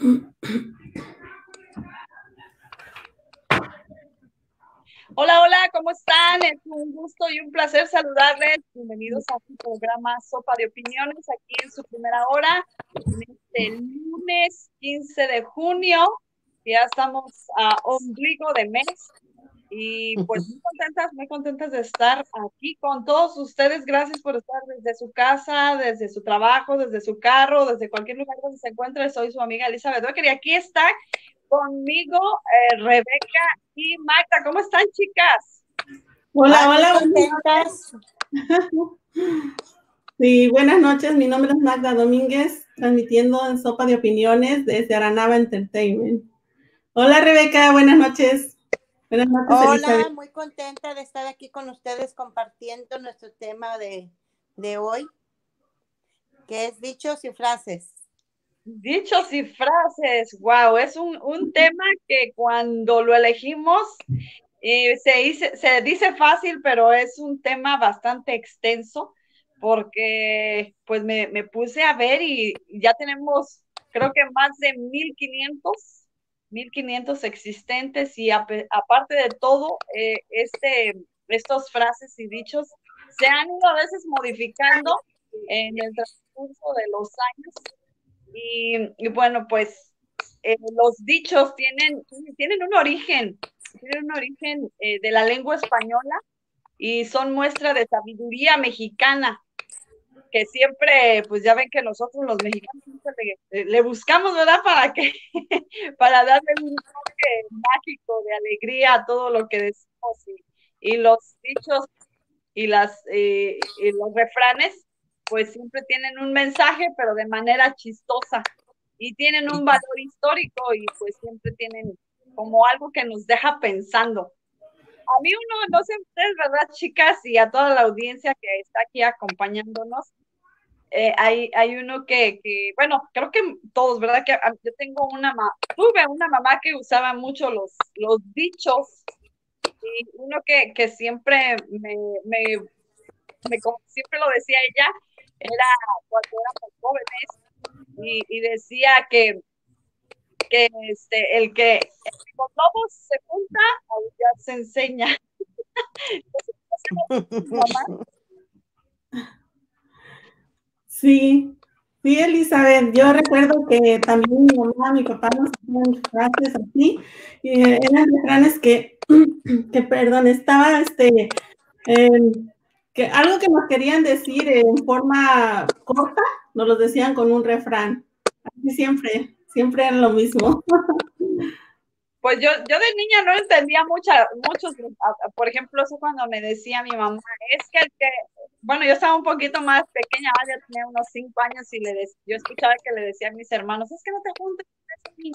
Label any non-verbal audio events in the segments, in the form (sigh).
Hola, hola, ¿cómo están? Es un gusto y un placer saludarles. Bienvenidos a su programa Sopa de Opiniones, aquí en su primera hora, este lunes 15 de junio. Ya estamos a ombligo de mes y pues muy contentas, muy contentas de estar aquí con todos ustedes. Gracias por estar desde su casa, desde su trabajo, desde su carro, desde cualquier lugar donde se encuentre. Soy su amiga Elizabeth Becker y aquí está conmigo eh, Rebeca y Magda. ¿Cómo están, chicas? Hola, hola, contentas. Sí, buenas noches. Mi nombre es Magda Domínguez, transmitiendo en Sopa de Opiniones desde Aranaba Entertainment. Hola, Rebeca, buenas noches. Buenas noches. Hola, muy contenta de estar aquí con ustedes compartiendo nuestro tema de, de hoy, que es dichos y frases. Dichos y frases, wow, es un, un tema que cuando lo elegimos eh, se, dice, se dice fácil, pero es un tema bastante extenso porque pues me, me puse a ver y ya tenemos creo que más de 1500, 1500 existentes y aparte de todo, eh, este, estos frases y dichos se han ido a veces modificando en el transcurso de los años. Y, bueno, pues eh, los dichos tienen, tienen un origen, tienen un origen eh, de la lengua española y son muestra de sabiduría mexicana que siempre, pues ya ven que nosotros los mexicanos le, buscamos, ¿verdad? Para que, (laughs) para darle un toque mágico de alegría a todo lo que decimos y, los dichos y las eh, y los refranes pues siempre tienen un mensaje, pero de manera chistosa. Y tienen un valor histórico y pues siempre tienen como algo que nos deja pensando. A mí uno, no sé ustedes, ¿verdad, chicas? Y a toda la audiencia que está aquí acompañándonos, eh, hay, hay uno que, que, bueno, creo que todos, ¿verdad? Que ah, yo tengo una, tuve una mamá que usaba mucho los, los dichos y uno que, que siempre me, me, me, siempre lo decía ella, era cuando éramos jóvenes y, y decía que, que este, el que con lobos se junta, ya se enseña. (laughs) (laughs) Sí, sí, Elizabeth, yo recuerdo que también mi mamá, mi papá nos hacían frases así, y eran refranes que, (clears throat) que, perdón, estaba este, que algo que nos querían decir en forma corta, nos lo decían con un refrán. Así siempre, siempre era lo mismo. (laughs) Pues yo, yo de niña no entendía mucha, muchos, por ejemplo, eso cuando me decía mi mamá, es que el que, bueno, yo estaba un poquito más pequeña, ya tenía unos cinco años y le yo escuchaba que le decía a mis hermanos, es que no te juntes con ese niño,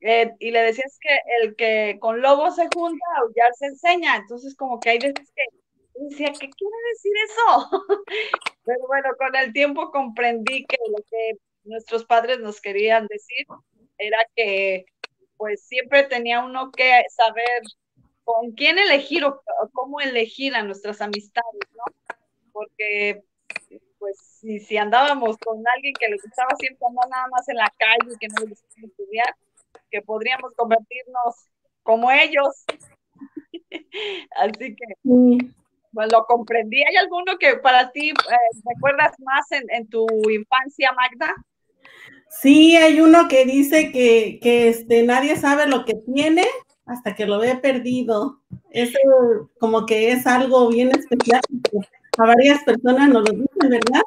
eh, y le decías que el que con lobo se junta, aullar se enseña. Entonces, como que hay veces que decía, ¿qué quiere decir eso? (laughs) Pero bueno, con el tiempo comprendí que lo que nuestros padres nos querían decir era que pues siempre tenía uno que saber con quién elegir o, cómo elegir a nuestras amistades, ¿no? Porque pues si, si andábamos con alguien que le gustaba siempre andar nada más en la calle y que no le gustaba estudiar, que podríamos convertirnos como ellos. (laughs) Así que, pues lo comprendí. ¿Hay alguno que para ti eh, recuerdas más en, tu infancia, Magda? Sí, hay uno que dice que, que este, nadie sabe lo que tiene hasta que lo ve perdido. Eso como que es algo bien especial. A varias personas nos lo dicen, ¿verdad?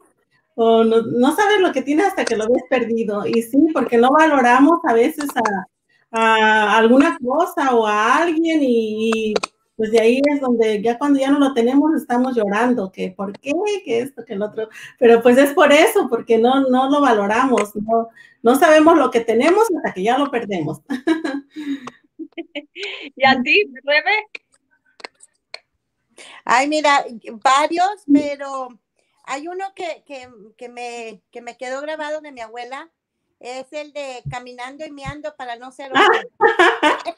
O no, no sabes lo que tienes hasta que lo ves perdido. Y sí, porque no valoramos a veces a, a alguna cosa o a alguien y, pues de ahí es donde ya cuando ya no lo tenemos estamos llorando, que por qué, que esto, que el otro, pero pues es por eso, porque no, no lo valoramos, no, no sabemos lo que tenemos hasta que ya lo perdemos. (laughs) (laughs) ¿Y a ti, Rebe? Ay, mira, varios, pero hay uno que, que, me, que me quedó grabado de mi abuela, es el de caminando y meando para no ser (laughs)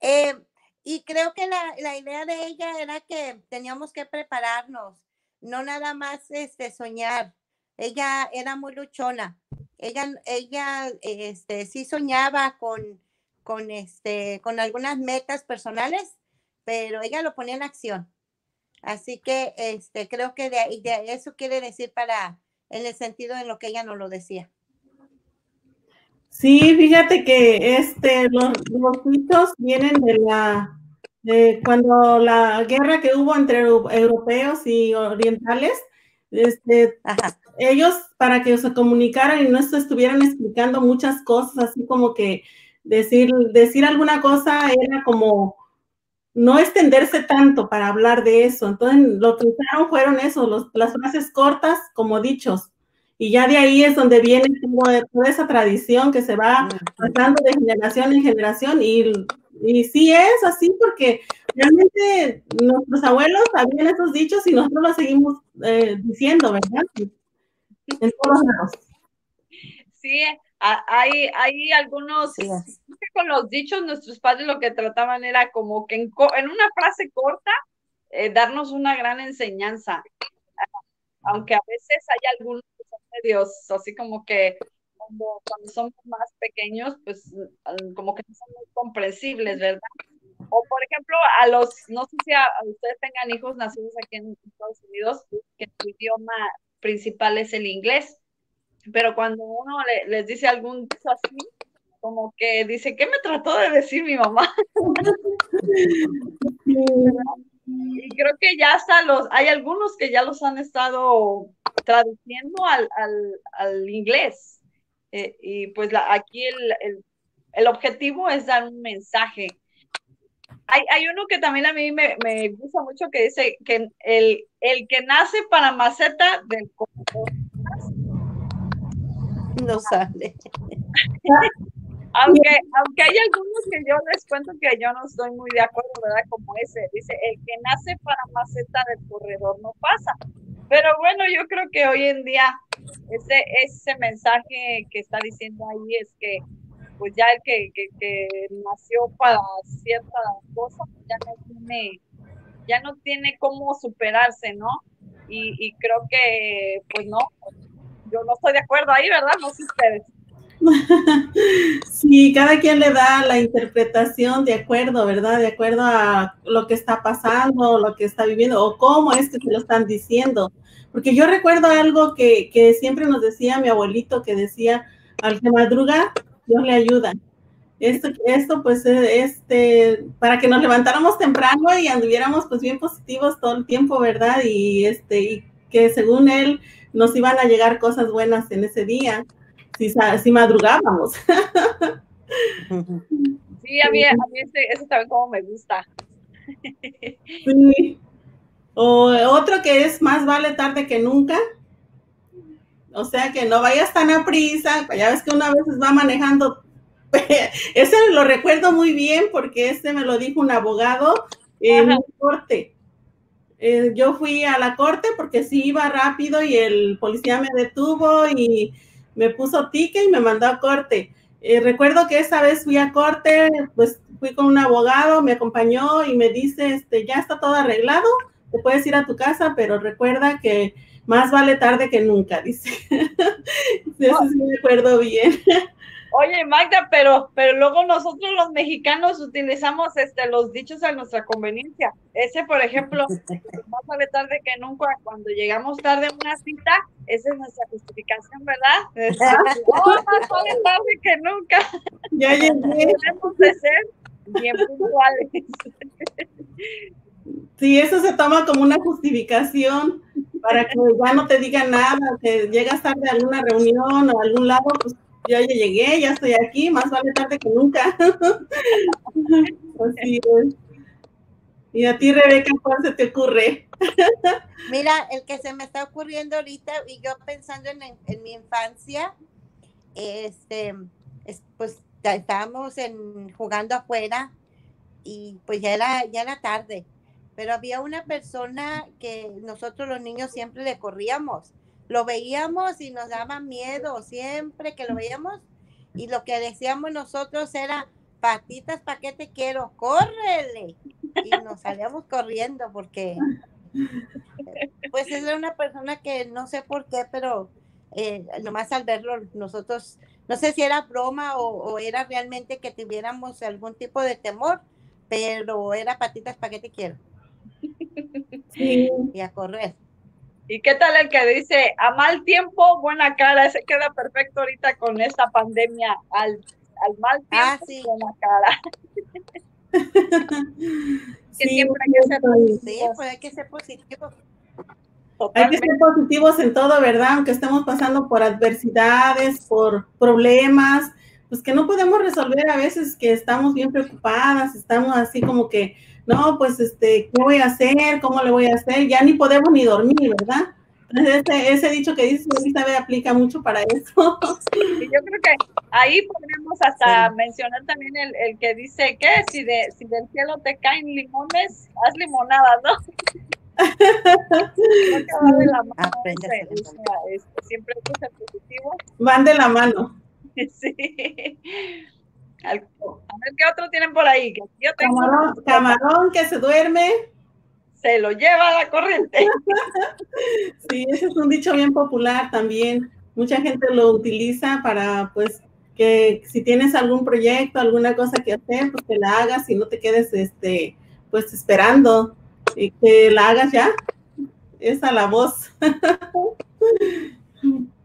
eh, y creo que la, la, idea de ella era que teníamos que prepararnos, no nada más este, soñar. ella era muy luchona. Ella, ella este, sí soñaba con, con, este, con algunas metas personales, pero ella lo ponía en acción. Así que este, creo que de, de eso quiere decir para, en el sentido en lo que ella nos lo decía. Sí, fíjate que este, los, los vienen de la, de cuando la guerra que hubo entre europeos y orientales, este, ellos para que se comunicaran y no estuvieran explicando muchas cosas, así como que decir, decir alguna cosa era como no extenderse tanto para hablar de eso. Entonces, lo que usaron fueron eso, las frases cortas como dichos. Y ya de ahí es donde viene toda esa tradición que se va pasando de generación en generación. Y, y sí es así porque realmente nuestros abuelos sabían esos dichos y nosotros los seguimos eh, diciendo, ¿verdad? En todos lados. Sí, hay, hay algunos, con los dichos nuestros padres lo que trataban era como que en, una frase corta eh, darnos una gran enseñanza, aunque a veces hay algunos que son medios, así como que cuando, cuando somos más pequeños, pues mm, como que no son muy comprensibles, ¿verdad? O por ejemplo, a los, no sé si a, ustedes tengan hijos nacidos aquí en Estados Unidos, que su idioma principal es el inglés pero cuando uno les dice algún dicho así, como que dice, ¿qué me trató de decir mi mamá? (laughs) y creo que ya hasta los, hay algunos que ya los han estado traduciendo al, al, inglés. Eh, y pues aquí el, el, objetivo es dar un mensaje. Hay, hay uno que también a mí me, me, gusta mucho que dice que el, el que nace para maceta del no sale. (laughs) aunque, aunque hay algunos que yo les cuento que yo no estoy muy de acuerdo, ¿verdad? Como ese, dice, el que nace para maceta del corredor no pasa. Pero bueno, yo creo que hoy en día ese, ese mensaje que está diciendo ahí es que pues ya el que, que, nació para cierta cosa ya no tiene, ya no tiene cómo superarse, ¿no? Y, y creo que pues no, yo no estoy de acuerdo ahí, ¿verdad? No sé ustedes. (laughs) Sí, cada quien le da la interpretación de acuerdo, ¿verdad? De acuerdo a lo que está pasando, lo que está viviendo, o cómo es que se lo están diciendo. Porque yo recuerdo algo que, que siempre nos decía mi abuelito, que decía, al que madruga, Dios le ayuda. Esto, esto pues, este, para que nos levantáramos temprano y anduviéramos pues bien positivos todo el tiempo, ¿verdad? Y este, y que según él, nos iban a llegar cosas buenas en ese día, si, si madrugábamos. (laughs) Sí, a mí, a mí ese, también como me gusta. (laughs) Sí. O otro que es más vale tarde que nunca. O sea, que no vayas tan a prisa. Ya ves que una vez va manejando. (laughs) Ese lo recuerdo muy bien porque ese me lo dijo un abogado en corte. Eh, yo fui a la corte porque sí iba rápido y el policía me detuvo y me puso ticket y me mandó a corte. Eh, recuerdo que esa vez fui a corte, pues fui con un abogado, me acompañó y me dice, este, ya está todo arreglado, te puedes ir a tu casa, pero recuerda que más vale tarde que nunca, dice. (laughs) Eso sí me acuerdo bien. Oye, Magda, pero, pero luego nosotros los mexicanos utilizamos este, los dichos a nuestra conveniencia. Ese, por ejemplo, (laughs) más vale tarde que nunca, cuando llegamos tarde a una cita, esa es nuestra justificación, ¿verdad? oh, más vale tarde que nunca. Ya llegué. Debemos de ser bien puntuales. Sí, eso se toma como una justificación para que ya no te digan nada, que llegas tarde a alguna reunión o a algún lado, pues ya, ya llegué, ya estoy aquí, más vale tarde que nunca. (laughs) Así es. Y a ti, Rebeca, ¿cuál se te ocurre? Mira, el que se me está ocurriendo ahorita y yo pensando en, en mi infancia, este, pues estábamos en, jugando afuera y pues ya era, ya era tarde, pero había una persona que nosotros los niños siempre le corríamos lo veíamos y nos daba miedo siempre que lo veíamos y lo que decíamos nosotros era patitas, ¿para qué te quiero? ¡Córrele! Y nos salíamos corriendo porque pues era una persona que no sé por qué, pero eh, nomás al verlo, nosotros, no sé si era broma o, era realmente que tuviéramos algún tipo de temor, pero era patitas para que te quiero. Y a correr. ¿Y qué tal el que dice, a mal tiempo, buena cara? Ese queda perfecto ahorita con esta pandemia, al, al mal ah, tiempo, buena cara. (laughs) sí, siempre hay que ser positivo. Pues hay que ser positivo. Hay que ser positivos en todo, ¿verdad? Aunque estemos pasando por adversidades, por problemas, pues que no podemos resolver a veces que estamos bien preocupadas, estamos así como que no, pues, este, ¿qué voy a hacer? ¿Cómo le voy a hacer? Ya ni podemos ni dormir, ¿verdad? Entonces, ese, ese dicho que dice Elizabeth aplica mucho para eso. yo creo que ahí podríamos hasta mencionar también el, el, que dice que si, de, si del cielo te caen limones, haz limonada, ¿no? (laughs) de la mano, este, siempre es positivo. Van de la mano. (laughs) Sí. A ver qué otro tienen por ahí. camarón, que se duerme. Se lo lleva la corriente. (laughs) sí, ese es un dicho bien popular también. Mucha gente lo utiliza para, pues, que si tienes algún proyecto, alguna cosa que hacer, pues que la hagas y no te quedes, este, pues, esperando y que la hagas ya. Esa la voz. (laughs)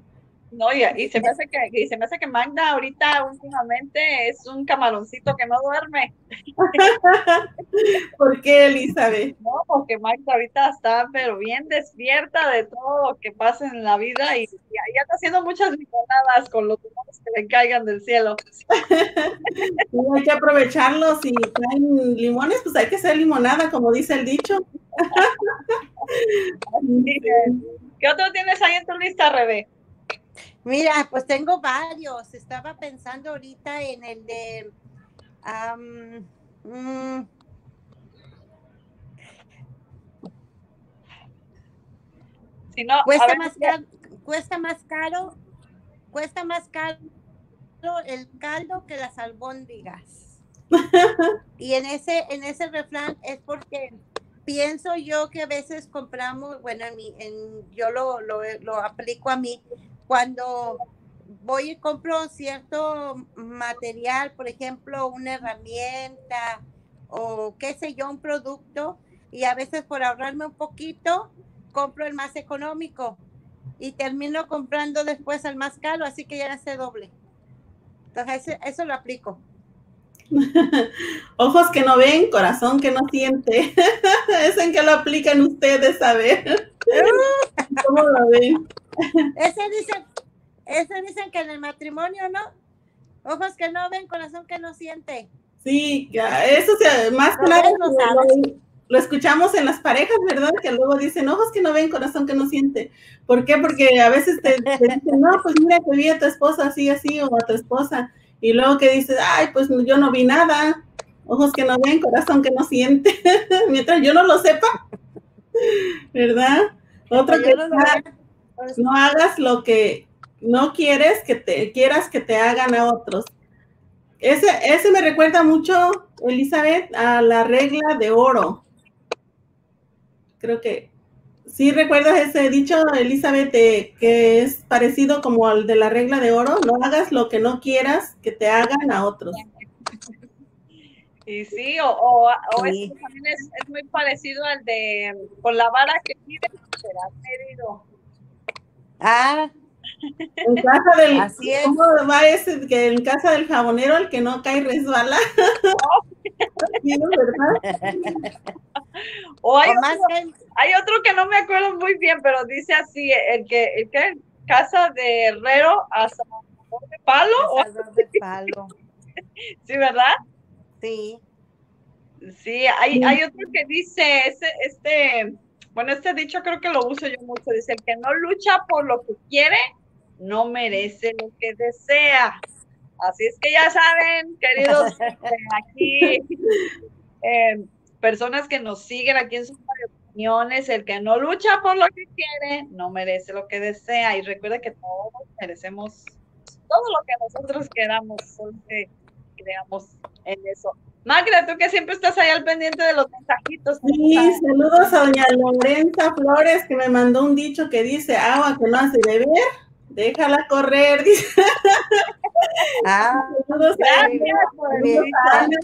No, y, se me hace que, y se me hace que Magda ahorita últimamente es un camaroncito que no duerme. (laughs) ¿Por qué, Elizabeth? No, porque Magda ahorita está pero bien despierta de todo lo que pasa en la vida y, ya está haciendo muchas limonadas con los limones que le caigan del cielo. (laughs) hay que aprovecharlos y caen limones, pues hay que hacer limonada, como dice el dicho. (laughs) ¿Qué otro tienes ahí en tu lista, Rebe? Mira, pues tengo varios. Estaba pensando ahorita en el de... Mm, si no, cuesta, más caro, cuesta más caro, cuesta más caro el caldo que las albóndigas. (laughs) y en ese, en ese refrán es porque pienso yo que a veces compramos, bueno, en, en yo lo, lo, lo aplico a mí, cuando voy y compro cierto material, por ejemplo, una herramienta o qué sé yo, un producto, y a veces por ahorrarme un poquito, compro el más económico y termino comprando después el más caro, así que ya hace doble. Entonces, eso, lo aplico. (laughs) Ojos que no ven, corazón que no siente. (laughs) es en que lo aplican ustedes, a ver. (laughs) ¿Cómo lo ven? Ese dicen, ese dicen que en el matrimonio, ¿no? Ojos que no ven, corazón que no siente. Sí, eso se, más claro lo, escuchamos en las parejas, ¿verdad? Que luego dicen, ojos que no ven, corazón que no siente. ¿Por qué? Porque a veces te, dicen, no, pues mira, que vi a tu esposa así, así, o a tu esposa. Y luego que dices, ay, pues yo no vi nada. Ojos que no ven, corazón que no siente. (laughs) Mientras yo no lo sepa. ¿Verdad? Otro que no hagas lo que no quieres que te quieras que te hagan a otros. Ese, ese me recuerda mucho, Elizabeth, a la regla de oro. Creo que sí recuerdas ese dicho, Elizabeth, que es parecido como al de la regla de oro. No hagas lo que no quieras que te hagan a otros. Y sí, o, o, también es, es, muy parecido al de con la vara que serás medido. Ah. En casa del, Así es. ¿Cómo va ese que en casa del jabonero el que no cae resbala? O hay, otro, hay otro que no me acuerdo muy bien, pero dice así, el que, el que casa de herrero asador de palo. De palo. sí, ¿verdad? Sí. Sí, hay, hay otro que dice, este, este bueno, este dicho creo que lo uso yo mucho. Dice, el que no lucha por lo que quiere, no merece lo que desea. Así es que ya saben, queridos, (laughs) aquí, eh, personas que nos siguen aquí en sus opiniones, el que no lucha por lo que quiere, no merece lo que desea. Y recuerda que todos merecemos todo lo que nosotros queramos, solo que creamos en eso. Magda, tú que siempre estás ahí al pendiente de los mensajitos. Sí, saludos a doña Lorenza Flores, que me mandó un dicho que dice, agua que no hace beber, Déjala correr. (laughs) Ah, Saludos a a Ana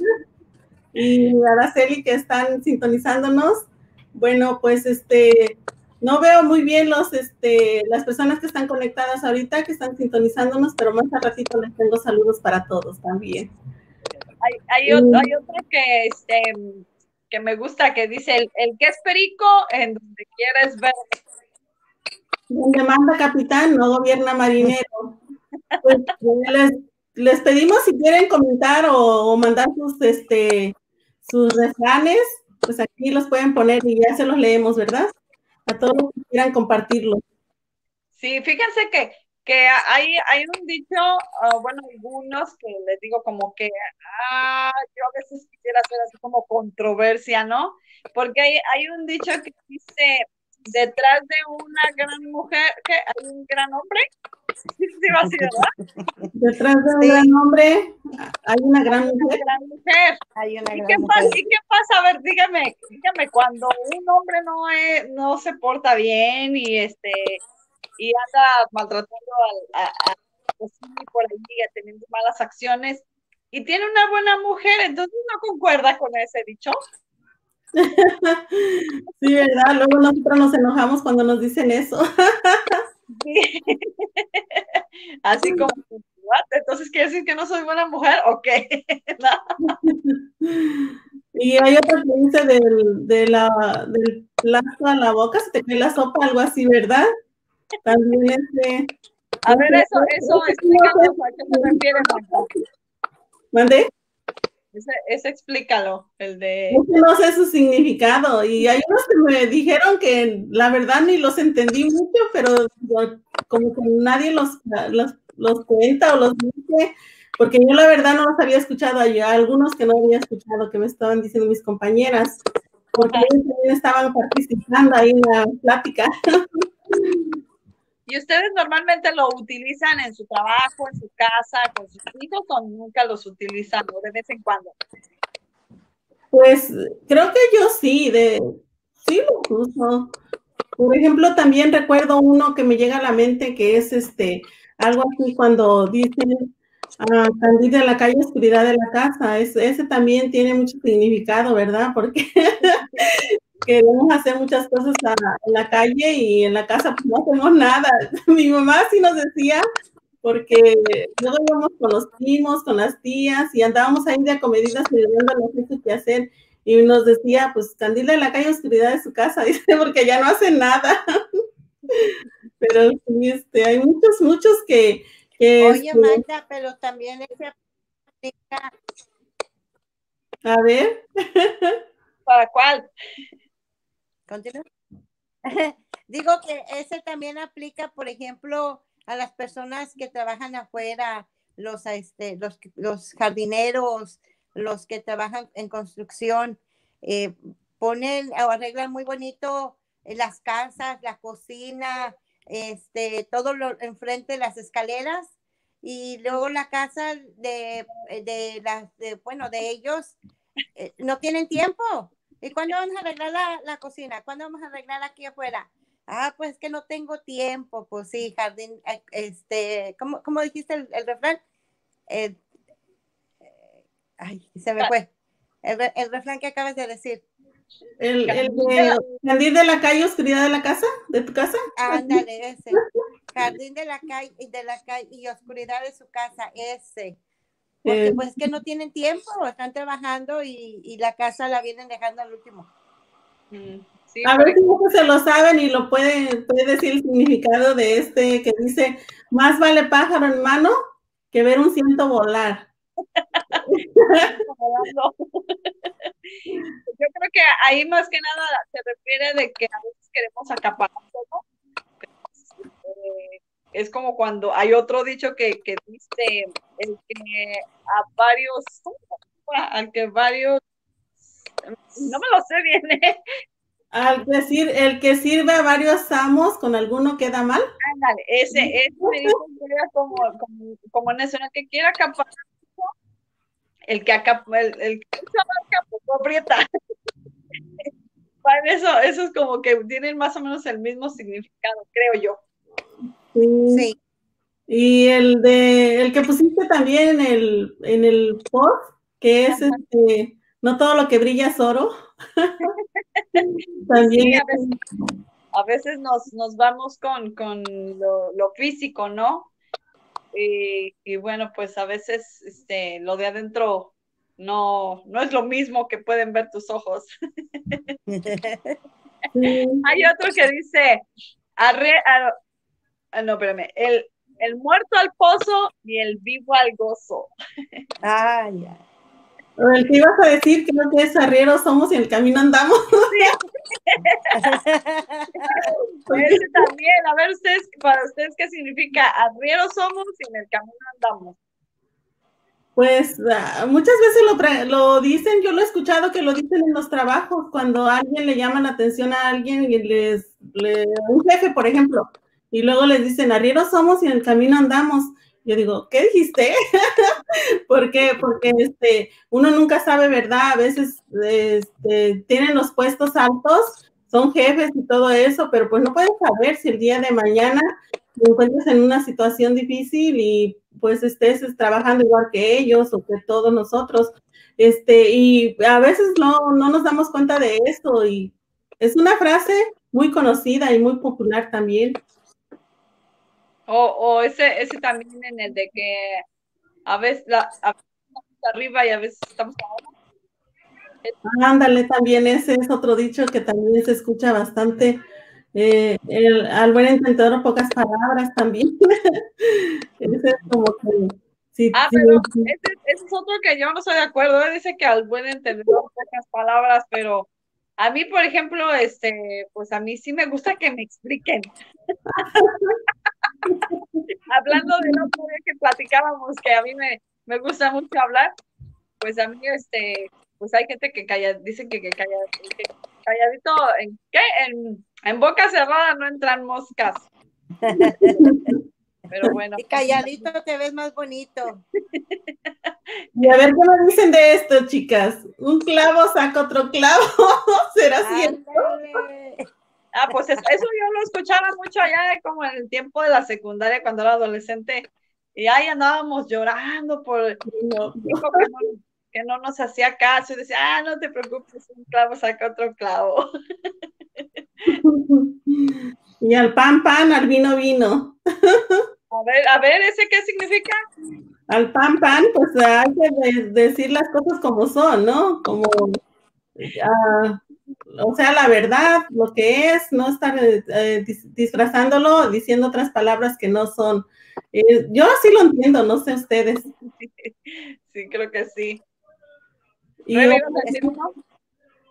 y Araceli que están sintonizándonos. Bueno, pues este, no veo muy bien los, este, las personas que están conectadas ahorita, que están sintonizándonos, pero más al ratito les tengo saludos para todos también. Hay, hay, otro, hay otro que, este, que me gusta, que dice, el, el que es perico, en donde quieres ver. Donde manda capitán, no gobierna marinero. Pues, les, les pedimos si quieren comentar o, mandar sus, este, sus refranes, pues aquí los pueden poner y ya se los leemos, ¿verdad? A todos los que quieran compartirlo. Sí, fíjense que, que hay, hay un dicho, bueno, algunos que les digo como que, ah, yo a veces quisiera hacer así como controversia, ¿no? Porque hay, hay un dicho que dice, detrás de una gran mujer, que hay un gran hombre. (laughs) Sí, así, ¿verdad? Detrás de un Sí. gran hombre hay una gran Una mujer. gran mujer. hay una ¿Y gran qué, mujer. pasa, ¿Y qué pasa? A ver, dígame, dígame, cuando un hombre no es, no se porta bien y este y anda maltratando al, a, a- pues por ahí teniendo malas acciones y tiene una buena mujer, entonces no concuerda con ese dicho. (laughs) Sí, ¿verdad? Luego nosotros nos enojamos cuando nos dicen eso. Sí. (laughs) Así como, "What? entonces quiere decir que no soy buena mujer, ok. (laughs) No. Y hay otro que dice del, de la, del plato a la boca, se te cae la sopa, algo así, ¿verdad? También este. A ver, eso, eso, explícalo, ¿a qué se refiere? ¿Mandé? Ese, ese explícalo, el de... No sé su significado y hay unos que me dijeron que la verdad ni los entendí mucho, pero como que nadie los, los, los cuenta o los dice, porque yo la verdad no los había escuchado, hay algunos que no había escuchado que me estaban diciendo mis compañeras, porque Ajá. ellos también estaban participando ahí en la plática. (laughs) ¿Y ustedes normalmente lo utilizan en su trabajo, en su casa, con sus hijos o nunca los utilizan o de vez en cuando? Pues creo que yo sí, de sí lo uso. Por ejemplo, también recuerdo uno que me llega a la mente que es este algo así cuando dicen ah, de la calle, oscuridad de la casa. Es- ese también tiene mucho significado, ¿verdad? Porque (laughs) queremos hacer muchas cosas a- en la calle y en la casa pues, no hacemos nada. (laughs) Mi mamá sí nos decía, porque luego íbamos con los primos, con las tías y andábamos ahí de acomedidas ayudando a los hijos que hacer. Y nos decía, pues, candil de la calle, oscuridad de su casa, (laughs) dice, porque ya no hacen nada. (laughs) Pero sí, este, hay muchos, muchos que... que, Oye, este, pero también ese aplica, a ver, ¿Para cuál? Continúa. (laughs) Digo que ese también aplica, por ejemplo, a las personas que trabajan afuera, los, este, los, los jardineros, los que trabajan en construcción, eh, ponen o arreglan muy bonito eh, las casas, la cocina, este, todo lo enfrente de las escaleras y luego la casa de, de las, de, bueno, de ellos eh, no tienen tiempo. ¿Y cuándo vamos a arreglar la, la cocina? ¿Cuándo vamos a arreglar aquí afuera? Ah, pues que no tengo tiempo. Pues sí, jardín, eh, este, ¿cómo, cómo dijiste el, el refrán? Eh, ay, se me fue. El, el refrán que acabas de decir. el, el de candil de la calle, oscuridad de la casa, de tu casa. Ándale, ese. Jardín de la calle, de la calle y oscuridad de su casa, ese. Porque Eh, pues es que no tienen tiempo, están trabajando y, y la casa la vienen dejando al último. Mm, Sí, A ver si muchos se lo saben y lo pueden puede decir el significado de este que dice, más vale pájaro en mano que ver un ciento volar. (laughs) Yo creo que ahí más que nada se refiere de que a veces queremos acaparar todo. Eh, es como cuando hay otro dicho que, que dice el que a varios, al que varios, no me lo sé bien, ¿eh? Al decir, el que sirve a varios amos, con alguno queda mal. Ándale, ese, ese como, como, como en eso, el que quiera acaparar, el que acapa, el, el que poco aprieta. (laughs) Para Eso, eso es como que tienen más o menos el mismo significado, creo yo. Sí. Sí, Y el de el que pusiste también en el, en el post, que es este, no todo lo que brilla es oro. (laughs) también a, veces, nos, nos vamos con, con lo, lo, físico, ¿no? Y, y, bueno, pues a veces este, lo de adentro no, no es lo mismo que pueden ver tus ojos. (laughs) (laughs) Hay otro que dice, arre, no, espérame, el, el muerto al pozo y el vivo al gozo. Ay, ay. El que ibas a decir, creo que es arrieros somos y en el camino andamos. (laughs) Ese también, a ver ustedes, para ustedes, ¿qué significa? Arrieros somos y en el camino andamos. Pues ah, muchas veces lo, lo dicen, yo lo he escuchado que lo dicen en los trabajos, cuando a alguien le llaman la atención a alguien y les, le, un jefe, por ejemplo, y luego les dicen, arrieros somos y en el camino andamos. Yo digo, ¿qué dijiste? (laughs) ¿Por qué? Porque este, uno nunca sabe, ¿verdad? A veces este, tienen los puestos altos, son jefes y todo eso, pero pues no pueden saber si el día de mañana te encuentras en una situación difícil y pues estés trabajando igual que ellos o que todos nosotros. Este, y a veces no, no nos damos cuenta de esto y es una frase muy conocida y muy popular también. O, o ese, ese también en el de que a veces, la, a veces estamos arriba y a veces estamos abajo. Ándale, también ese es otro dicho que también se escucha bastante. Eh, el, al buen entendedor, pocas palabras también. (laughs) ese es como que. Sí, ah, pero ese, ese, es otro que yo no estoy de acuerdo. Dice que al buen entendedor, pocas palabras, pero a mí, por ejemplo, este, pues a mí sí me gusta que me expliquen. (laughs) Hablando de lo que platicábamos, que a mí me, me, gusta mucho hablar, pues a mí, este, pues hay gente que calla, dicen que, que, calladito, ¿en qué? En, en, boca cerrada no entran moscas. Pero bueno. Y calladito te ves más bonito. (laughs) Y a ver qué me dicen de esto, chicas. Un clavo saca otro clavo. (laughs) ¿Será cierto? Ah, pues eso, yo lo escuchaba mucho allá como en el tiempo de la secundaria cuando era adolescente. Y ahí andábamos llorando por no. que, no, nos hacía caso y decía, ah, no te preocupes, un clavo saca otro clavo. (laughs) Y al pan, pan, al vino, vino. A ver, a ver, ¿ese qué significa? Al pan, pan, pues hay que decir las cosas como son, ¿no? Como, uh, o sea, la verdad, lo que es, no estar eh, disfrazándolo, diciendo otras palabras que no son. Eh, yo así lo entiendo, no sé ustedes. (laughs) Sí, creo que sí. Y, uno,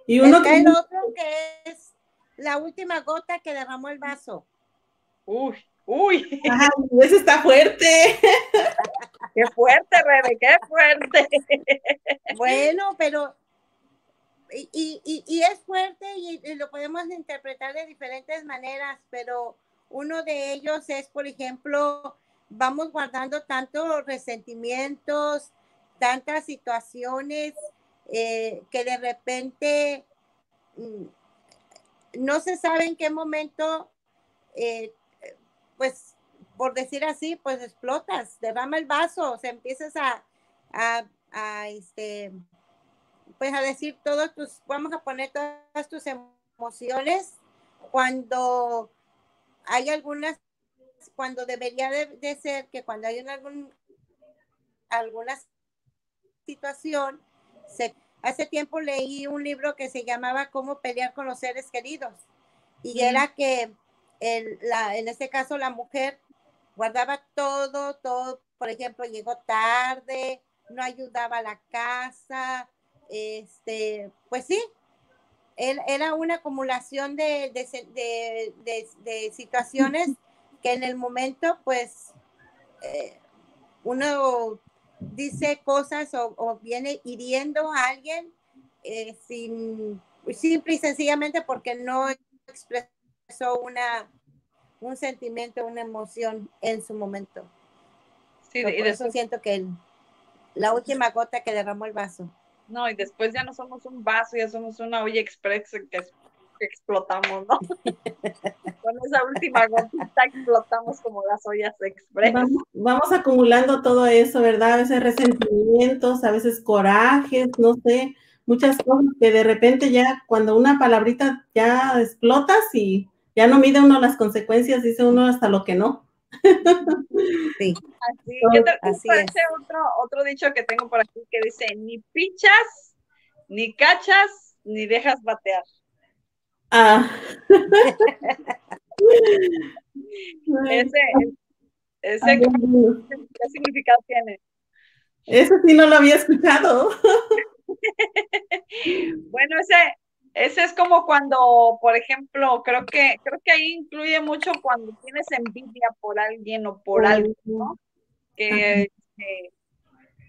y uno que... el otro que es la última gota que derramó el vaso. Uy, uy. Ay, eso está fuerte. (laughs) Qué fuerte, Rebe, qué fuerte. Bueno, pero y, es fuerte y, lo podemos interpretar de diferentes maneras, pero uno de ellos es, por ejemplo, vamos guardando tantos resentimientos, tantas situaciones eh, que de repente mm, no se sabe en qué momento, eh, pues, por decir así, pues explotas, derrama el vaso, o sea, empiezas a, a, a este, pues a decir todos tus, vamos a poner todas tus emociones cuando hay algunas, cuando debería de, ser que cuando hay algún, alguna situación, se, hace tiempo leí un libro que se llamaba Cómo pelear con los seres queridos. Y era que el, la, en este caso la mujer guardaba todo, todo, por ejemplo, llegó tarde, no ayudaba a la casa, este, pues sí, era una acumulación de, situaciones que en el momento, pues, eh, uno dice cosas o, viene hiriendo a alguien eh, sin, simple y sencillamente porque no expresó una, un sentimiento, una emoción en su momento. Sí, y por eso siento que la última gota que derramó el vaso. No, y después ya no somos un vaso, ya somos una olla express que, que explotamos, ¿no? (laughs) Con esa última gotita explotamos como las ollas express. Vamos, vamos, acumulando todo eso, ¿verdad? A veces resentimientos, a veces corajes, no sé, muchas cosas que de repente ya cuando una palabrita ya explotas y ya no mide uno las consecuencias, dice uno hasta lo que no. (laughs) Sí. Así, ¿qué te parece otro, otro dicho que tengo por aquí que dice, ni pichas, ni cachas, ni dejas batear? Ah. (laughs) ese, ese, ¿qué significado tiene? Eso sí no lo había escuchado. (laughs) bueno, ese, ese es como cuando, por ejemplo, creo que, creo que ahí incluye mucho cuando tienes envidia por alguien o por algo, ¿no? Que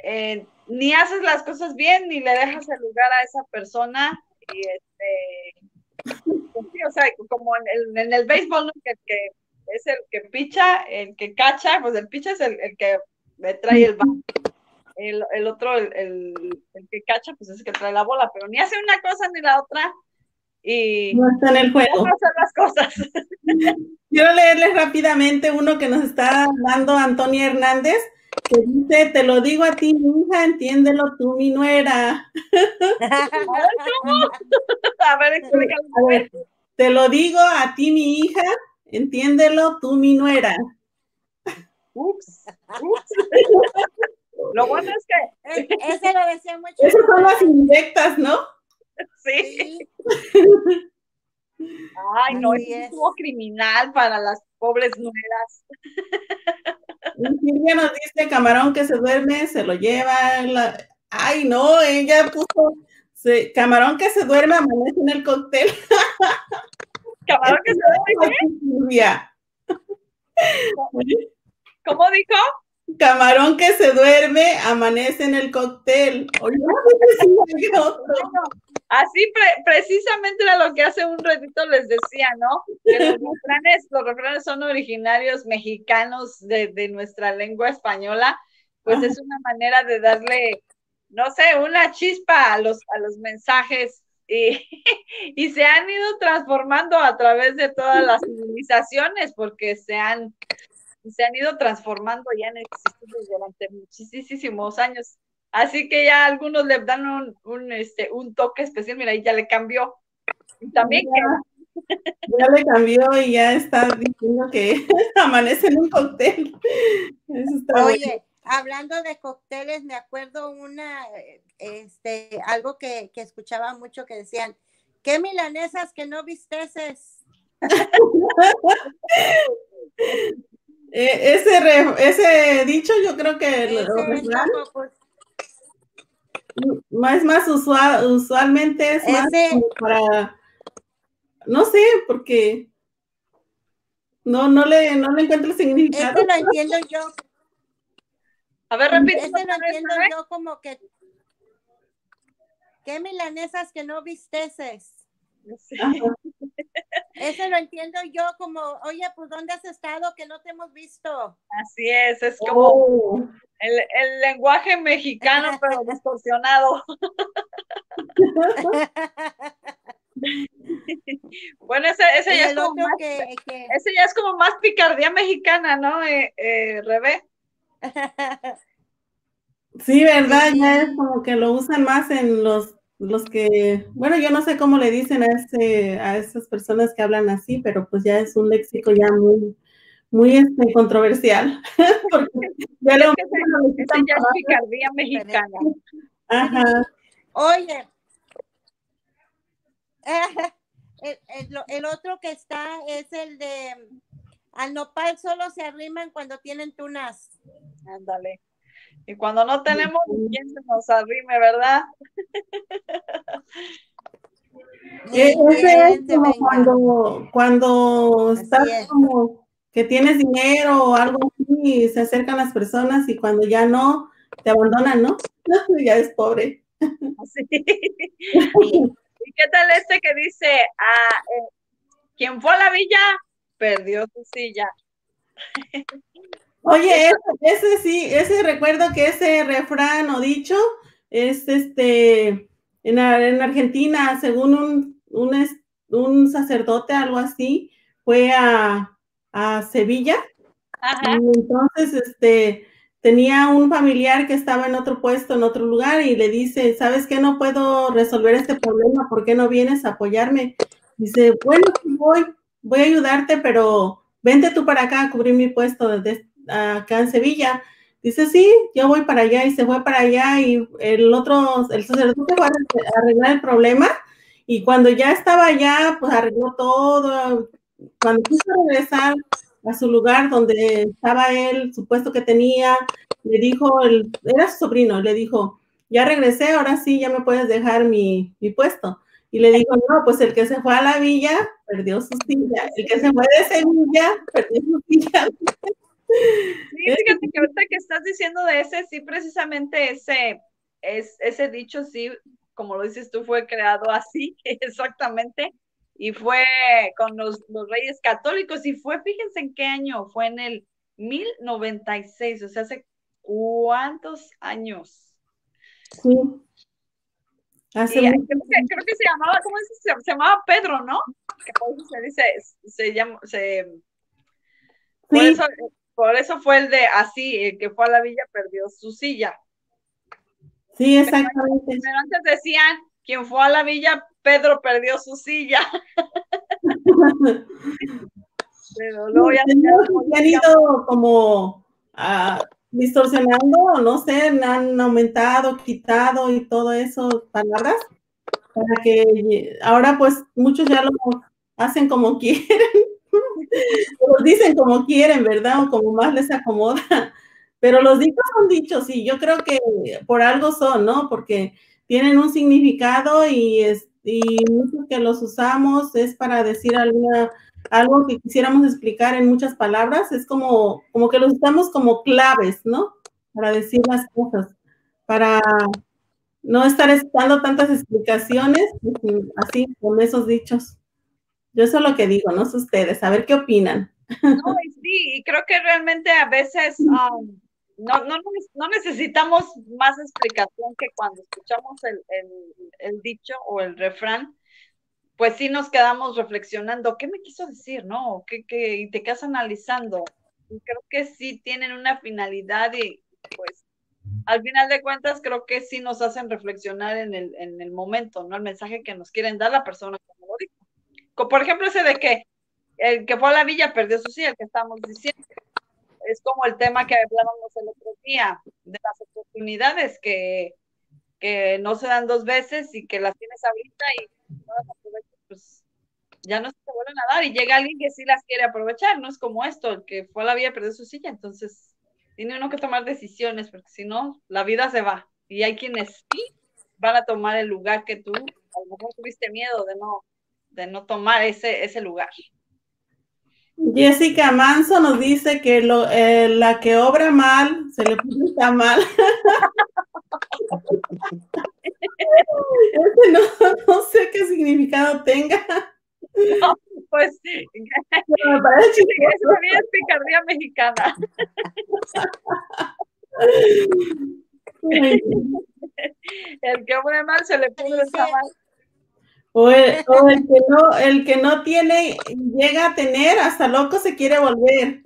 eh, ni haces las cosas bien, ni le dejas el lugar a esa persona, y este, pues o sea, como en el, en el béisbol, ¿no? que, que, es el que picha, el que cacha, pues el picha es el, el que me trae el banco el, el otro, el, el, que cacha, pues es el que trae la bola, pero ni hace una cosa ni la otra. Y no está en el juego. No hacer las cosas. (laughs) Quiero leerles rápidamente uno que nos está dando Antonio Hernández, que dice, te lo digo a ti, mi hija, entiéndelo tú, mi nuera. (laughs) A ver, a ver, te lo digo a ti, mi hija, entiéndelo tú, mi nuera. Ups, ups. (laughs) Lo bueno es que. E, ese lo decía mucho. Esas son las indirectas, ¿no? Sí. (laughs) Ay, no, es un criminal para las pobres nueras. (laughs) Silvia nos dice camarón que se duerme, se lo lleva. Ay, no, ella puso camarón que se duerme amanece en el cóctel. (laughs) Camarón que se duerme. Silvia. ¿Cómo dijo? Camarón que se duerme, amanece en el cóctel. así precisamente era lo que hace un ratito les decía, ¿no? Que los refranes, los refranes son originarios mexicanos de, de nuestra lengua española, pues es una manera de darle, no sé, una chispa a los, a los mensajes y, (laughs) y se han ido transformando a través de todas las civilizaciones porque se han se han ido transformando ya han existido durante muchísimos años. Así que ya algunos le dan un, un, este, un toque especial, mira, ahí ya le cambió. Y también ya, le cambió y ya está diciendo que (laughs) amanece en un cóctel. Oye, hablando de cócteles, me acuerdo una, este, algo que, que escuchaba mucho que decían, ¿qué milanesas que no visteces? (laughs) Eh, ese, ese dicho yo creo que es más usual, usualmente es más para, no sé, porque no, no le, no le encuentro significado. Ese lo entiendo yo. A ver, repite. Ese lo entiendo yo como que, ¿qué milanesas que no visteces? Eso lo entiendo yo como, oye, pues ¿dónde has estado que no te hemos visto? Así es, es como oh. el, lenguaje mexicano, (laughs) pero distorsionado. (laughs) bueno, ese, ese, ya es como más, ese ya es como más picardía mexicana, ¿no, eh, eh, Rebe? (laughs) Sí, ¿verdad? Ya es como que lo usan más en los los que, bueno, yo no sé cómo le dicen a, ese, a esas personas que hablan así, pero pues ya es un léxico ya muy, muy este, controversial. (laughs) ya lo, ese, ya es picardía mexicana. Ajá. Oye, (laughs) el, el, otro que está es el de al nopal solo se arriman cuando tienen tunas. Ándale. Y cuando no tenemos, ¿quién se nos arrime, verdad? (laughs) Ese es como cuando, cuando estás como que tienes dinero o algo así, y se acercan las personas y cuando ya no, te abandonan, ¿no? (laughs) ya es pobre. (laughs) Sí. ¿Y qué tal este que dice, ah, eh, quien fue a la villa, perdió su silla? Oye, ese, sí, ese recuerdo que ese refrán o dicho es este en, en Argentina, según un, un, un sacerdote, algo así, fue a, Sevilla. Y entonces, este, tenía un familiar que estaba en otro puesto, en otro lugar, y le dice, ¿sabes qué? No puedo resolver este problema, ¿por qué no vienes a apoyarme? Dice, bueno, voy, voy a ayudarte, pero vente tú para acá a cubrir mi puesto desde acá en Sevilla. Dice, sí, yo voy para allá y se fue para allá y el otro, el sacerdote fue a arreglar el problema y cuando ya estaba allá, pues arregló todo. Cuando quiso regresar a su lugar donde estaba él, su puesto que tenía, le dijo, el, era su sobrino, le dijo, ya regresé, ahora sí, ya me puedes dejar mi, mi puesto. Y le dijo, no, pues el que se fue a la villa perdió su silla. El que se fue de Sevilla perdió su silla. Sí, fíjate que ahorita que estás diciendo de ese, sí, precisamente ese, es, ese dicho, sí, como lo dices tú, fue creado así, (laughs) exactamente, y fue con los, los reyes católicos, y fue, fíjense en qué año, fue en el 1096, o sea, hace cuántos años. Sí. Hace creo, que, creo, que, se llamaba, ¿cómo? Se, se, llamaba Pedro, ¿no? Que por eso se dice, se llama, se, por, eso, por eso fue el de así, el que fue a la villa perdió su silla. Sí, exactamente. Pero, antes decían, quien fue a la villa, Pedro perdió su silla. (laughs) pero luego ya se han ido como ah, distorsionando, no sé, han aumentado, quitado y todo eso, palabras, para que ahora pues muchos ya lo hacen como (laughs) quieren, lo dicen como quieren, ¿verdad? O como más les acomoda. Pero los dichos son dichos y yo creo que por algo son, ¿no? Porque tienen un significado y, es, y muchos que los usamos es para decir alguna, algo que quisiéramos explicar en muchas palabras. Es como, como que los usamos como claves, ¿no? Para decir las cosas, para no estar dando tantas explicaciones así con esos dichos. Yo eso es lo que digo, no sé ustedes, a ver qué opinan. No, sí, y creo que realmente a veces um, no, no, no necesitamos más explicación que cuando escuchamos el, dicho o el refrán, pues sí nos quedamos reflexionando, ¿qué me quiso decir? ¿No? ¿Qué, qué? Y te quedas analizando. Creo que sí tienen una finalidad y pues al final de cuentas creo que sí nos hacen reflexionar en el, en el momento, ¿no? El mensaje que nos quieren dar la persona. Por ejemplo, ese de que el que fue a la villa perdió su sí, el que estamos diciendo es como el tema que hablábamos el otro día, de las oportunidades que, que no se dan dos veces y que las tienes ahorita y no las aprovechas, pues ya no se te vuelven a dar y llega alguien que sí las quiere aprovechar, no es como esto, el que fue a la vida perdió su silla, entonces tiene uno que tomar decisiones, porque si no, la vida se va. Y hay quienes sí van a tomar el lugar que tú, a lo mejor tuviste miedo de no, de no tomar ese, ese lugar. Jessica Manso nos dice que lo, eh, la que obra mal se le puede mal. (laughs) no, no, sé qué significado tenga. No, pues me parece (laughs) que es picardía mexicana. (laughs) el que obra mal se le puede mal. O el, que no, el que no tiene, llega a tener, hasta loco se quiere volver.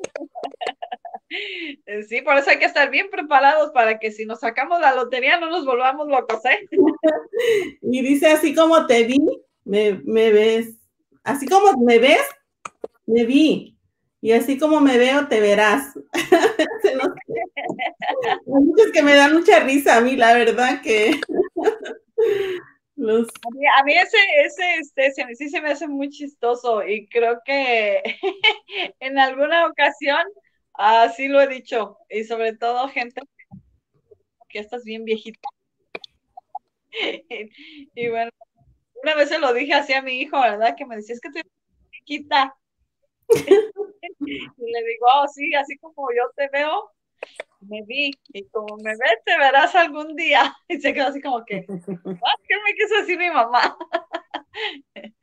Sí, por eso hay que estar bien preparados para que si nos sacamos la lotería no nos volvamos locos, ¿eh? (laughs) Y dice, así como te vi, me, me ves. Así como me ves, me vi. Y así como me veo, te verás. (laughs) Hay muchos que me dan mucha risa a mí, la verdad que... A, mí, ese, ese, este, sí se me hace muy chistoso y creo que (laughs) en alguna ocasión así lo he dicho y sobre todo gente que estás bien viejita. (laughs) y, bueno, una vez se lo dije así a mi hijo, ¿verdad? Que me decía, es que estoy viejita. (laughs) y le digo, oh, sí, así como yo te veo, me vi y como me ves te verás algún día (laughs) y se quedó así como que ¿qué me quiso decir mi mamá? (laughs)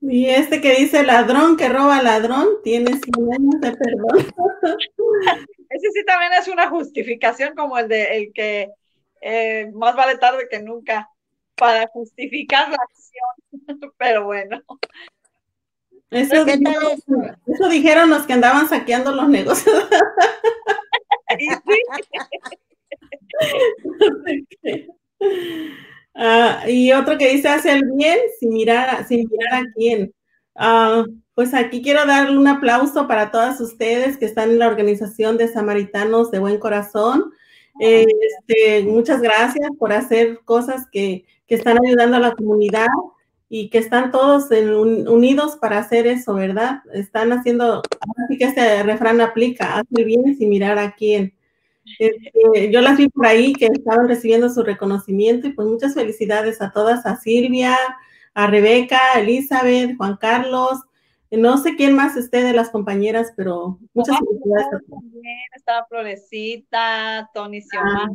y este que dice ladrón que roba ladrón tiene 100 años de perdón (laughs) ese sí también es una justificación como el de el que eh, más vale tarde que nunca para justificar la acción, pero bueno. Eso dijeron, eso dijeron los que andaban saqueando los negocios. (laughs) Ah, y otro que dice hace el bien sin mirar, sin mirar a quién. Ah, pues aquí quiero darle un aplauso para todas ustedes que están en la organización de Samaritanos de Buen Corazón. Eh, este, muchas gracias por hacer cosas que, que, están ayudando a la comunidad y que están todos unidos para hacer eso, ¿verdad? Están haciendo, así que este refrán aplica, hacer bien sin mirar a quién. Este, yo las vi por ahí que estaban recibiendo su reconocimiento y pues muchas felicidades a todas, a Silvia, a Rebeca, a Elizabeth, Juan Carlos, no sé quién más esté de las compañeras, pero muchas felicidades. También estaba Florecita, Tony ah. Xiomara,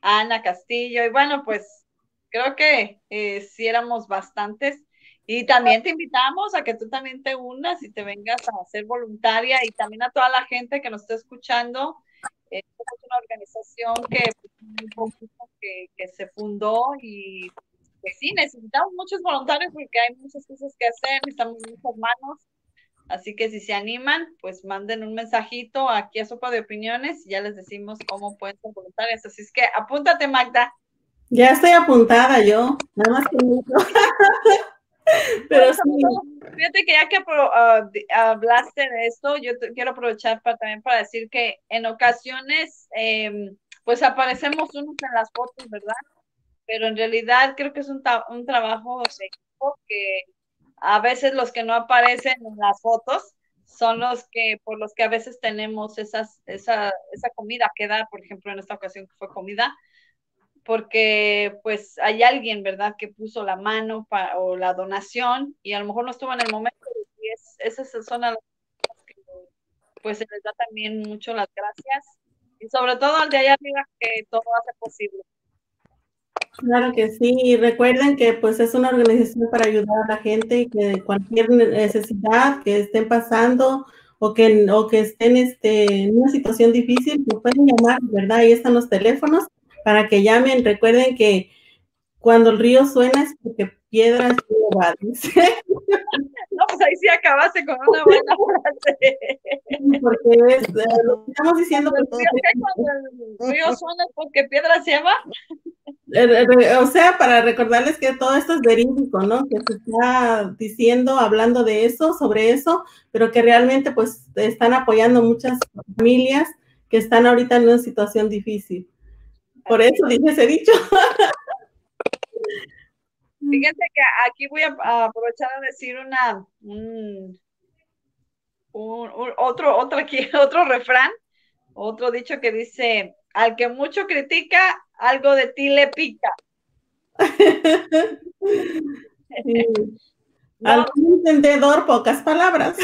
Ana Castillo, y bueno, pues creo que eh, sí éramos bastantes. Y también te invitamos a que tú también te unas y te vengas a ser voluntaria y también a toda la gente que nos está escuchando es una organización que, que, que se fundó y que sí, necesitamos muchos voluntarios porque hay muchas cosas que hacer, necesitamos muchas manos. Así que si se animan, pues manden un mensajito aquí a Sopa de Opiniones y ya les decimos cómo pueden ser voluntarias. Así es que apúntate, Magda. Ya estoy apuntada yo, nada más que (laughs) Pero Fíjate que ya que uh, hablaste de esto, yo quiero aprovechar para, también para decir que en ocasiones, em, pues aparecemos unos en las fotos, ¿verdad? Pero en realidad creo que es un, un trabajo de equipo que a veces los que no aparecen en las fotos son los que, por los que a veces tenemos esas, esa, esa comida que da, por ejemplo, en esta ocasión que fue comida, porque pues hay alguien, ¿verdad?, que puso la mano o la donación y a lo mejor no estuvo en el momento y es, esas son las que pues se les da también mucho las gracias y sobre todo al de allá arriba que todo hace posible. Claro que sí, y recuerden que pues es una organización para ayudar a la gente y que cualquier necesidad que estén pasando o que, o que estén este, en una situación difícil, pues pueden llamar, ¿verdad? Ahí están los teléfonos para que llamen. Recuerden que cuando el río suena es porque piedras va, (laughs) No, pues ahí sí acabaste con una buena frase. Porque es, eh, lo que estamos diciendo. Cuando el río suena es porque piedras lleva. O sea, para recordarles que todo esto es verídico, ¿no? Que se está diciendo, hablando de eso, sobre eso, pero que realmente pues están apoyando muchas familias que están ahorita en una situación difícil. Por eso dije ese dicho. (laughs) Fíjense que aquí voy a aprovechar a decir una, un, otro, otro, aquí, (laughs) otro refrán, otro dicho que dice, al que mucho critica, algo de ti le pica. (laughs) Algún entendedor, pocas palabras.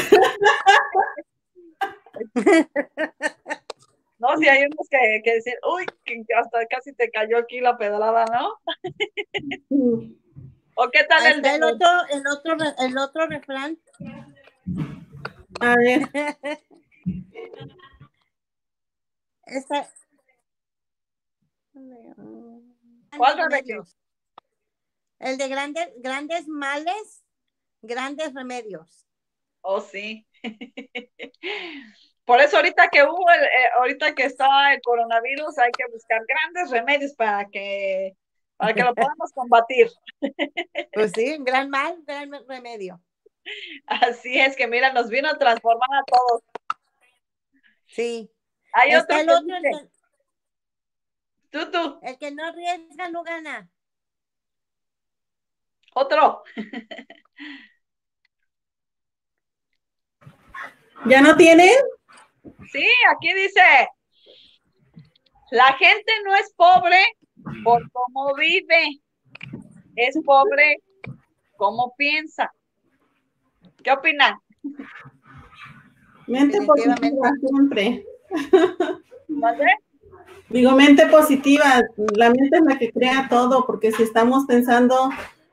No, si hay unos que, que decir, uy, que hasta casi te cayó aquí la pedrada, ¿no? (laughs) ¿O qué tal el, el otro, el otro, el otro refrán? A ver. (laughs) Esta... ¿Cuál remedios? El de grandes, grandes males, grandes remedios. Oh, sí. (laughs) Por eso ahorita que hubo, el, eh, ahorita que está el coronavirus, hay que buscar grandes remedios para que, para que lo (laughs) podamos combatir. Pues sí, un gran mal, gran remedio. Así es que mira, nos vino a transformar a todos. Sí. Hay otro. El otro el tú, tú. El que no arriesga no gana. Otro. ¿Ya no tienen? Sí, aquí dice, la gente no es pobre por cómo vive, es pobre como piensa. ¿Qué opinan? Mente positiva siempre. (laughs) Digo, mente positiva, la mente es la que crea todo, porque si estamos pensando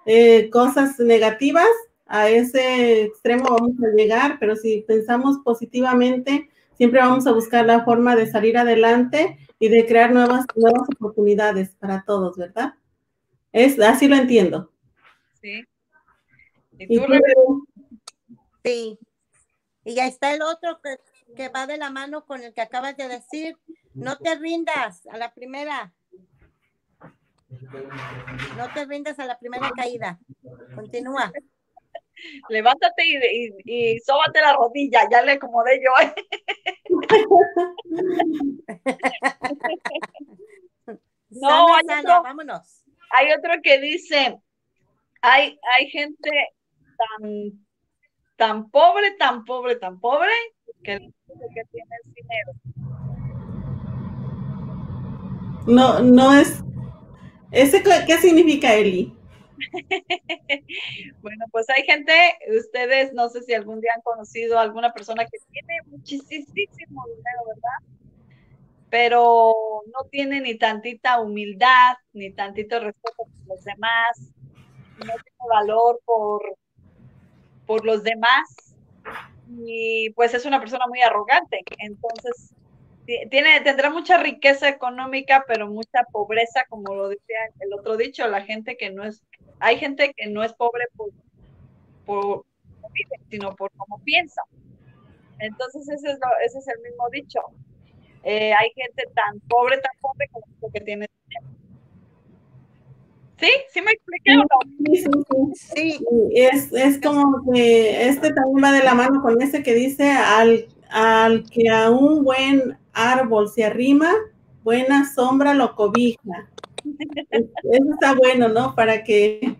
eh, cosas negativas, a ese extremo vamos a llegar, pero si pensamos positivamente, siempre vamos a buscar la forma de salir adelante y de crear nuevas, nuevas oportunidades para todos, ¿verdad? Es, así lo entiendo. Sí. ¿Y ¿Y tú? Sí. Y ya está el otro que, que va de la mano con el que acabas de decir. No te rindas a la primera. No te rindas a la primera caída. Continúa. (laughs) Levántate y, y, y sóbate la rodilla, ya le acomodé yo. (laughs) No, Sana, hay sana, otro. vámonos. Hay otro que dice, hay, hay gente tan, tan pobre, tan pobre, tan pobre, que que tiene dinero. No, no es. ¿Ese qué qué significa, Eli? (laughs) Bueno, pues hay gente, ustedes no sé si algún día han conocido a alguna persona que tiene muchísimo dinero, ¿verdad? Pero no tiene ni tantita humildad, ni tantito respeto por los demás, no tiene valor por, por los demás, y pues es una persona muy arrogante. Entonces, ti- tiene, tendrá mucha riqueza económica, pero mucha pobreza, como lo decía el otro dicho, la gente que no es, hay gente que no es pobre por, por sino por cómo piensa. Entonces, ese es, lo- ese es el mismo dicho. Eh, hay gente tan pobre, tan pobre como que tiene. ¿Sí? ¿Sí me expliqué? Sí, sí, Es, es como que este también va de la mano con ese que dice al, al que a un buen árbol se arrima, buena sombra lo cobija. Es- Eso está bueno, ¿no? Para que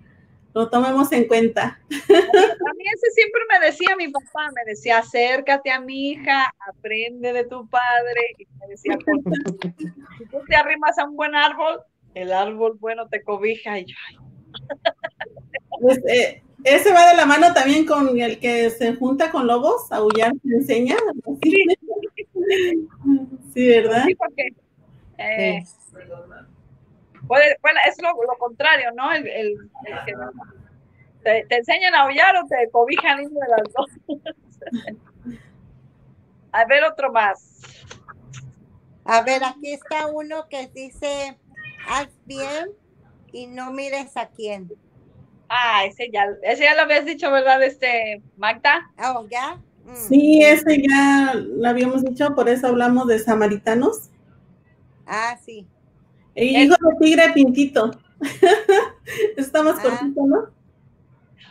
lo tomemos en cuenta. A mí ese siempre me decía mi papá, me decía, acércate a mi hija, aprende de tu padre. Y me decía, "Porque si tú te arrimas a un buen árbol, el árbol bueno te cobija. Y yo, ay, Pues, eh, ese va de la mano también con el que se junta con lobos, aullar se enseña. Sí, ¿verdad? sí, porque eh, puede- bueno, es lo, lo contrario, ¿no? El, el- el que te, te enseñan a aullar o te cobijan uno de las dos. (laughs) a ver, otro más. a ver, aquí está uno que dice, haz bien y no mires a quién. Ah, ese ya, ese ya lo habías dicho, ¿verdad? Este, Magda. Oh, ¿ya? Mm. Sí, ese ya lo habíamos dicho, por eso hablamos de samaritanos. Ah, sí. El hijo de tigre pintito. (laughs) Está más Ah. cortito, ¿no?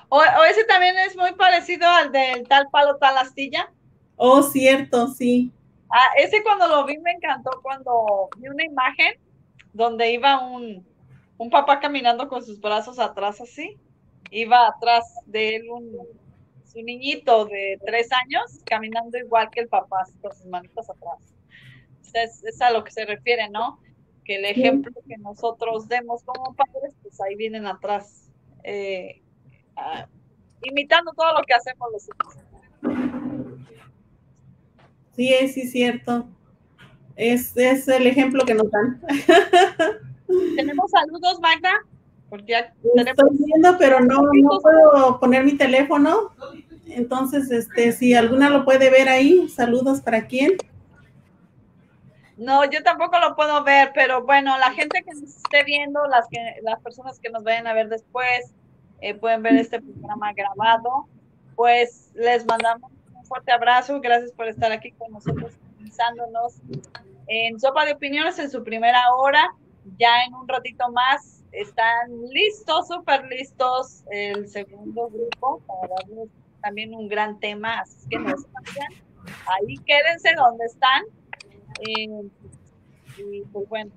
O, o ese también es muy parecido al del tal palo, tal astilla. Oh, cierto, sí. Ah, ese cuando lo vi me encantó cuando vi una imagen donde iba un, un papá caminando con sus brazos atrás así. Iba atrás de él un, su niñito de tres años caminando igual que el papá, con sus manitas atrás. Es a lo que se refiere, ¿no? Que el ejemplo que nosotros demos como padres, pues ahí vienen atrás, eh, imitando todo lo que hacemos los hijos. Sí, es sí, cierto. Es, es el ejemplo que nos dan. (laughs) ¿Tenemos saludos, Magda? Porque ya tenemos Estoy viendo, pero no, no puedo poner mi teléfono. Entonces, este, si alguna lo puede ver ahí, saludos para quién. No, yo tampoco lo puedo ver, pero bueno, la gente que nos esté viendo, las que las personas que nos vayan a ver después, eh, pueden ver este programa grabado. Pues les mandamos un fuerte abrazo, gracias por estar aquí con nosotros, pensándonos en Sopa de Opiniones en su primera hora. Ya en un ratito más están listos, súper listos el segundo grupo para darles también un gran tema, así que no se vayan. Ahí quédense donde están. Eh, y pues bueno,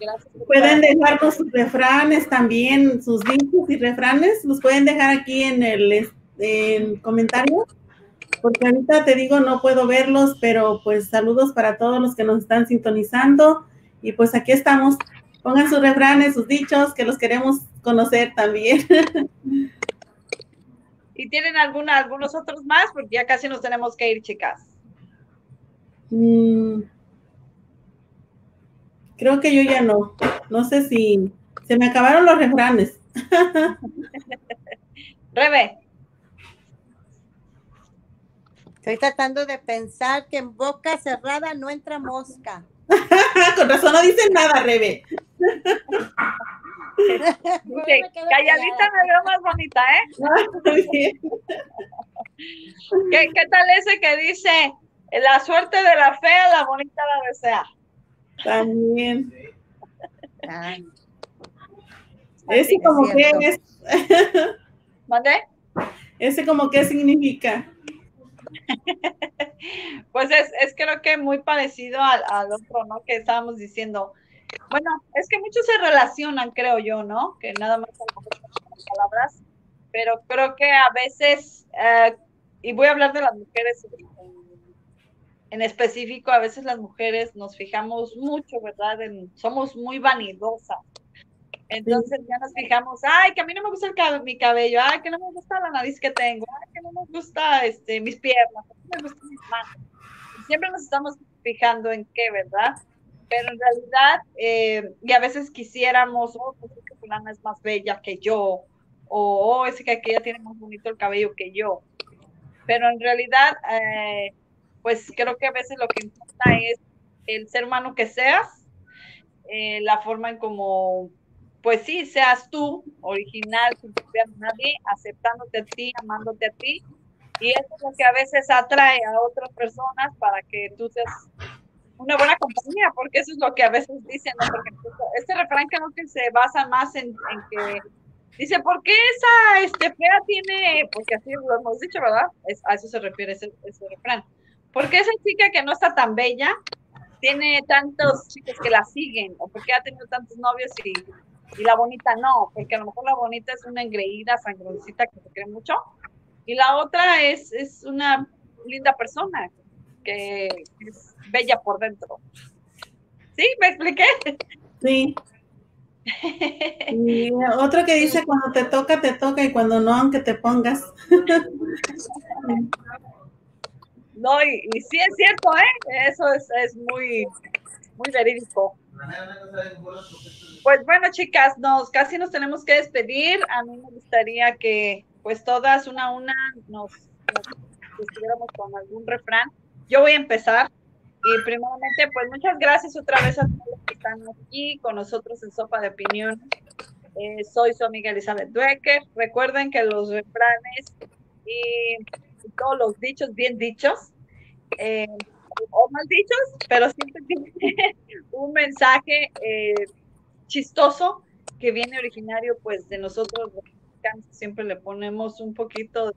gracias. por Pueden dejarnos sus refranes también, sus dichos y refranes, los pueden dejar aquí en el es- en comentarios, porque ahorita te digo no puedo verlos, pero pues saludos para todos los que nos están sintonizando y pues aquí estamos. Pongan sus refranes, sus dichos, que los queremos conocer también. (laughs) ¿Y tienen alguna, algunos otros más? Porque ya casi nos tenemos que ir, chicas. Mm, creo que yo ya no. No sé si se me acabaron los refranes. (laughs) Rebe, Estoy tratando de pensar que en boca cerrada no entra mosca. (laughs) Con razón no dicen nada, Rebe. (laughs) calladita me veo más bonita, ¿eh? ¿Qué, ¿Qué tal ese que dice, la suerte de la fea, la bonita la desea? También. Ese como que es. (laughs) ¿Mande? Ese como que significa. (laughs) pues es, es, creo que muy parecido al, al, otro, ¿no? Que estábamos diciendo. Bueno, es que muchos se relacionan, creo yo, ¿no? Que nada más son palabras, pero creo que a veces, eh, y voy a hablar de las mujeres en específico, a veces las mujeres nos fijamos mucho, ¿verdad? somos muy vanidosas. Entonces ya nos fijamos, ay, que a mí no me gusta el mi cabello, ay, que no me gusta la nariz que tengo, ay, que no me gusta este, mis piernas, no me gustan mis manos. Siempre nos estamos fijando en qué, ¿verdad? Pero en realidad, eh, y a veces quisiéramos, oh, pues que fulana es más bella que yo, o oh, es que aquella tiene más bonito el cabello que yo. Pero en realidad, eh, pues creo que a veces lo que importa es el ser humano que seas, eh, la forma en como, pues sí, seas tú, original, sin copiar a nadie, aceptándote a ti, amándote a ti. Y eso es lo que a veces atrae a otras personas para que tú seas una buena compañía, porque eso es lo que a veces dicen, ¿no? Porque este refrán creo que se basa más en, que dice, ¿por qué esa este, fea tiene, porque así lo hemos dicho, ¿verdad? Es, a eso se refiere ese, ese refrán porque esa chica que no está tan bella tiene tantos chicos que la siguen? ¿O porque ha tenido tantos novios y, y la bonita no? Porque a lo mejor la bonita es una engreída, sangroncita que se cree mucho. Y la otra es, es una linda persona que es bella por dentro. ¿Sí? ¿Me expliqué? Sí. Y otro que dice cuando te toca, te toca y cuando no, aunque te pongas. (laughs) No, y, sí es cierto, ¿eh? Eso es, es muy, muy verídico. Pues bueno, chicas, nos casi nos tenemos que despedir. A mí me gustaría que, pues todas, una a una, nos, nos con algún refrán. Yo voy a empezar. Y primeramente, pues muchas gracias otra vez a todos que están aquí con nosotros en Sopa de Opinión. Eh, soy su amiga Elizabeth Duecker. Recuerden que los refranes y todos los dichos bien dichos, eh, o mal dichos, pero siempre tiene (laughs) un mensaje eh, chistoso que viene originario pues de nosotros los mexicanos, siempre le ponemos un poquito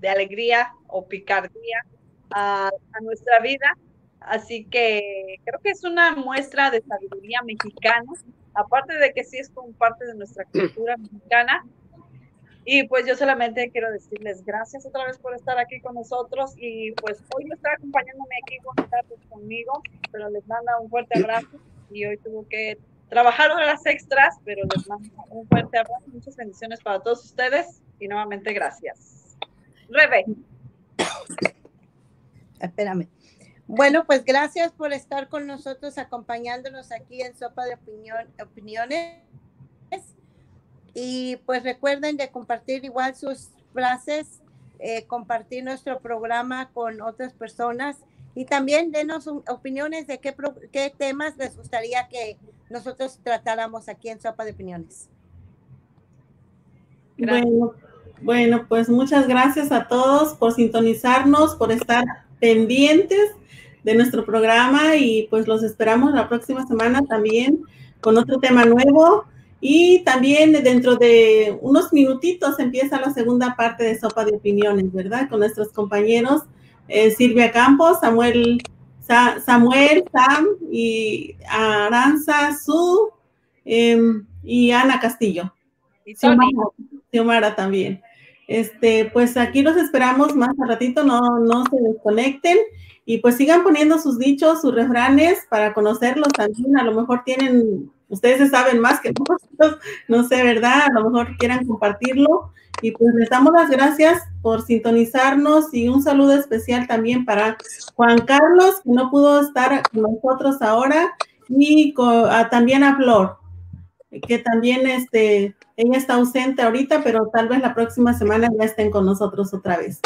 de, alegría o picardía a, a, nuestra vida. Así que creo que es una muestra de sabiduría mexicana, aparte de que sí es como parte de nuestra cultura mexicana, y pues yo solamente quiero decirles gracias otra vez por estar aquí con nosotros y pues hoy no está acompañándome aquí conmigo, pero les manda un fuerte abrazo y hoy tuvo que trabajar horas extras, pero les mando un fuerte abrazo, muchas bendiciones para todos ustedes y nuevamente gracias. Rebe. Espérame. Bueno, pues gracias por estar con nosotros, acompañándonos aquí en Sopa de Opinión, Opiniones. Y pues recuerden de compartir igual sus frases, eh, compartir nuestro programa con otras personas y también denos opiniones de qué, qué temas les gustaría que nosotros tratáramos aquí en Sopa de Opiniones. Bueno, bueno, pues muchas gracias a todos por sintonizarnos, por estar pendientes de nuestro programa y pues los esperamos la próxima semana también con otro tema nuevo. Y también dentro de unos minutitos empieza la segunda parte de Sopa de Opiniones, ¿verdad? Con nuestros compañeros eh, Silvia Campos, Samuel, Samuel, Sam y Aranza Su em, y Ana Castillo. Y Xiomara también. Este, pues aquí los esperamos más a ratito, no, no se desconecten y pues sigan poniendo sus dichos, sus refranes para conocerlos también. A lo mejor tienen ustedes saben más que (laughs) nosotros, no sé, ¿verdad? A lo mejor quieran compartirlo. Y pues les damos las gracias por sintonizarnos y un saludo especial también para Juan Carlos, que no pudo estar con nosotros ahora, y también a Flor, que también este, ella está ausente ahorita, pero tal vez la próxima semana ya estén con nosotros otra vez.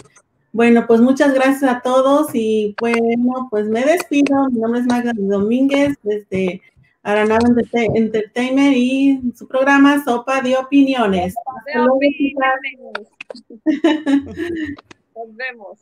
Bueno, pues muchas gracias a todos y bueno, pues me despido. Mi nombre es Magda Domínguez desde Aranaba Entertainment y su programa Sopa de Opiniones. De opiniones. (laughs) Nos vemos.